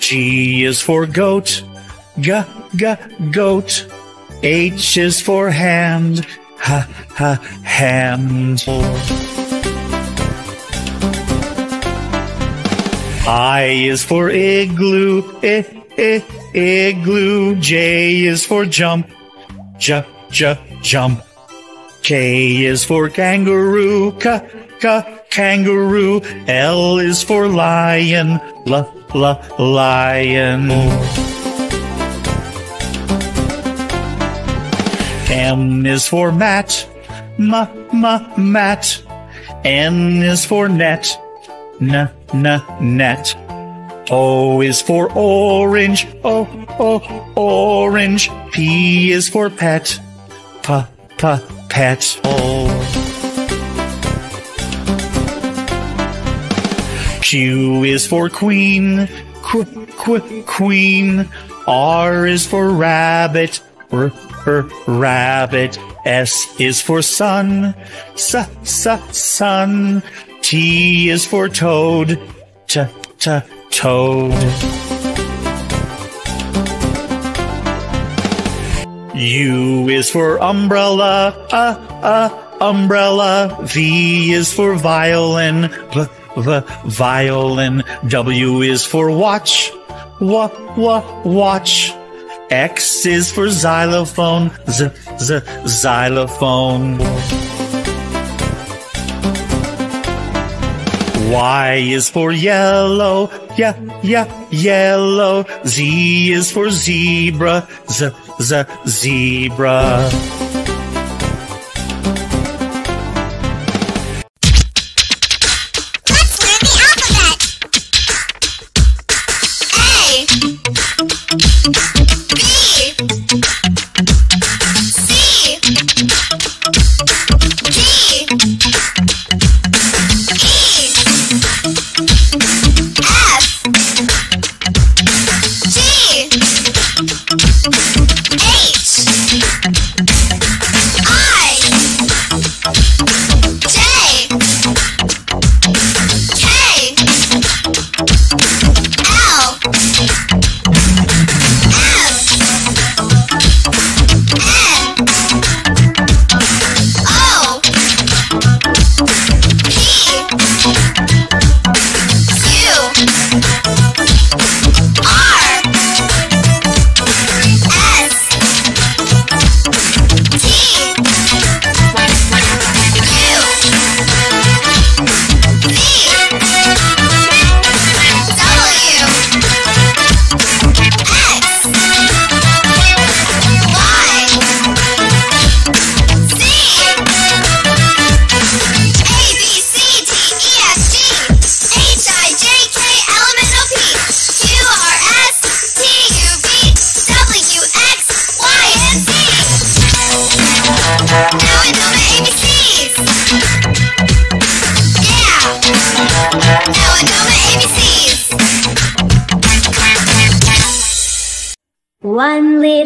G is for goat, g, g, goat. H is for hand, ha, ha, hand. I is for igloo, I, I, igloo. J is for jump, j, j, jump. K is for kangaroo, k, k, kangaroo. L is for lion, l, l, lion. M is for mat, m, m, mat. N is for net, n, n, net. O is for orange, o, o, orange. P is for pet, p, p, pet. O. Q is for queen, qu, qu, queen. R is for rabbit, r, r, rabbit. S is for sun, s, s, sun. T is for toad, t, t, toad. U is for umbrella, uh, uh, umbrella. V is for violin, v, v, violin. W is for watch, w, w, watch. X is for xylophone, z, z, xylophone. Y is for yellow, yeah, yeah, yellow. Z is for zebra, z, z, zebra.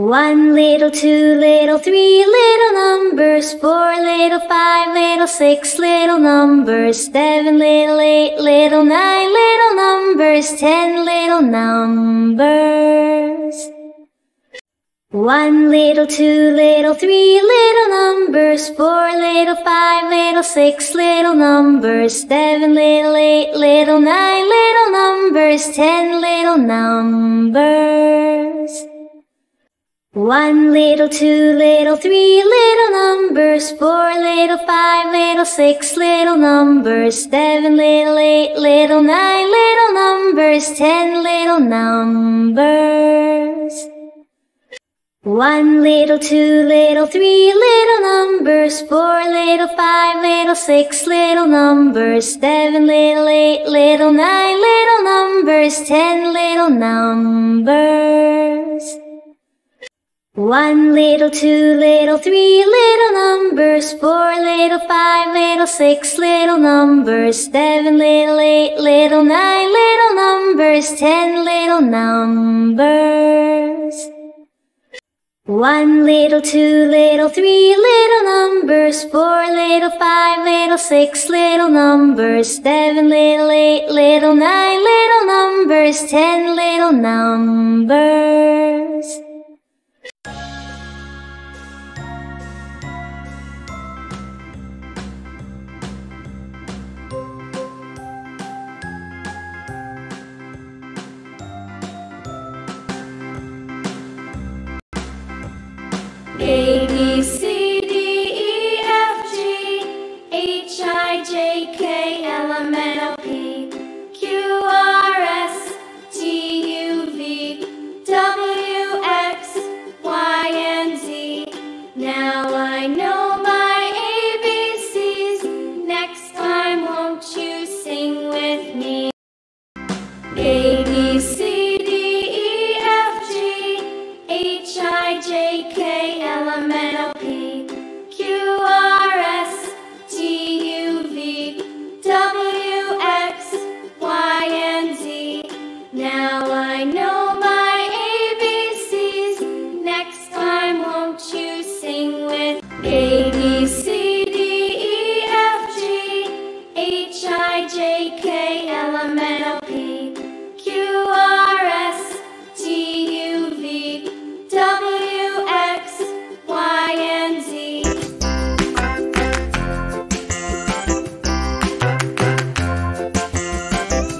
One little, two little, three little numbers, four little, five little, six little numbers, seven little, eight little, nine little numbers, ten little numbers. One little, two little, three little numbers, four little, five little, six little numbers, seven little, eight little, nine little numbers, ten little numbers. One little, two little, three little numbers, four little, five little, six little numbers, seven little, eight little, nine little numbers, ten little numbers. One little, two little, three little numbers, four little, five little, six little numbers, seven little, eight little, nine little numbers, ten little numbers. One little, two little, three little numbers, four little, five little, six little numbers, seven little, eight little, nine little numbers, ten little numbers. One little, two little, three little numbers, four little, five little, six little numbers, seven little, eight little, nine little numbers, ten little numbers. JK,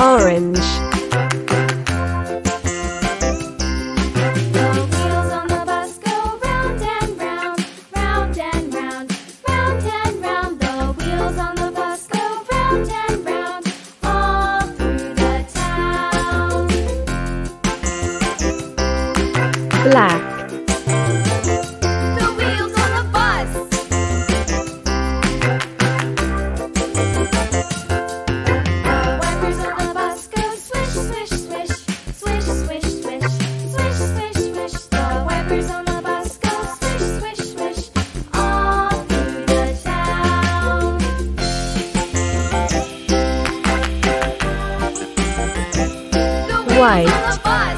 orange. white.